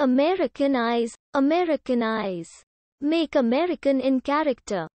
Americanize, Americanize. Make American in character.